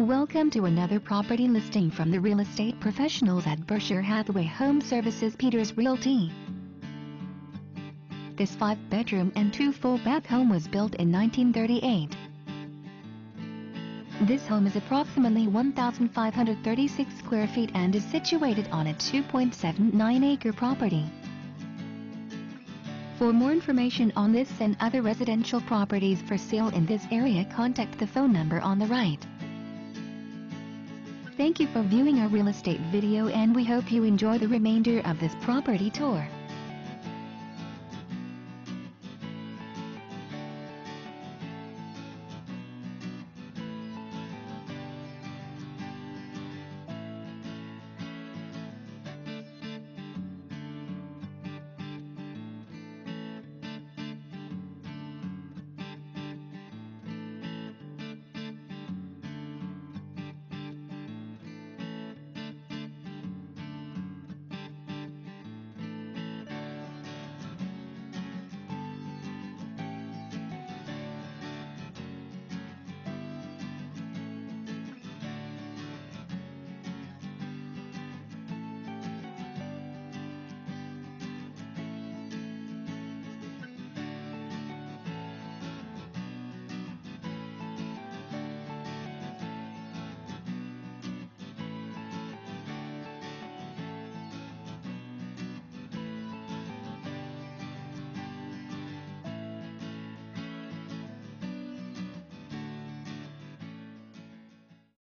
Welcome to another property listing from the real estate professionals at Berkshire Hathaway Home Services Peters Realty. This five-bedroom and two full-bath home was built in 1938. This home is approximately 1,536 square feet and is situated on a 2.79-acre property. For more information on this and other residential properties for sale in this area contact the phone number on the right. Thank you for viewing our real estate video and we hope you enjoy the remainder of this property tour.